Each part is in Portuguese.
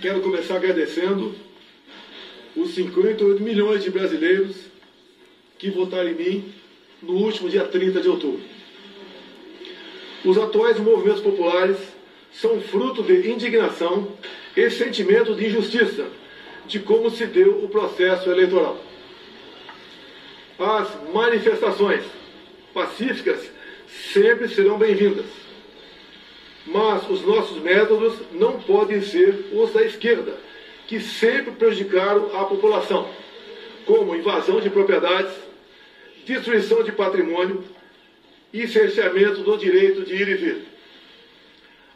quero começar agradecendo os 58 milhões de brasileiros que votaram em mim no último dia 30 de outubro. Os atuais movimentos populares são fruto de indignação e sentimento de injustiça de como se deu o processo eleitoral. As manifestações pacíficas sempre serão bem-vindas, mas os nossos métodos não podem ser os da esquerda, que sempre prejudicaram a população, como invasão de propriedades, destruição de patrimônio e cerceamento do direito de ir e vir.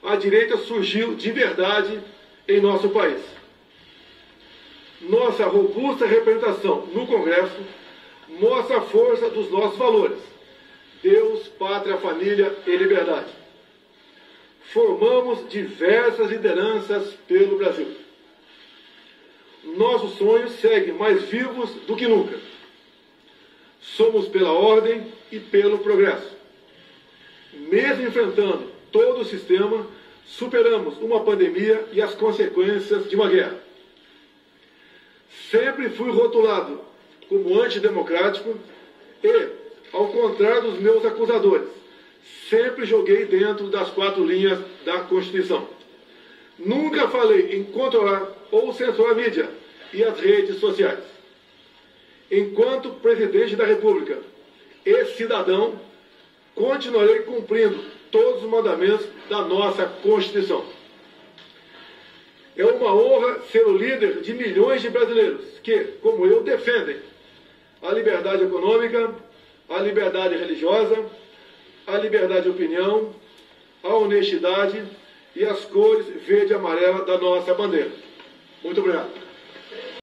A direita surgiu de verdade em nosso país. Nossa robusta representação no Congresso mostra a força dos nossos valores: Deus, pátria, família e liberdade. Formamos diversas lideranças pelo Brasil. Nossos sonhos seguem mais vivos do que nunca. Somos pela ordem e pelo progresso. Mesmo enfrentando todo o sistema, superamos uma pandemia e as consequências de uma guerra. Sempre fui rotulado como antidemocrático e, ao contrário dos meus acusadores, sempre joguei dentro das quatro linhas da Constituição. Nunca falei em controlar ou censurar a mídia e as redes sociais. Enquanto presidente da República e cidadão, continuarei cumprindo todos os mandamentos da nossa Constituição. É uma honra ser o líder de milhões de brasileiros que, como eu, defendem a liberdade econômica, a liberdade religiosa, a liberdade de opinião, a honestidade e as cores verde e amarela da nossa bandeira. Muito obrigado.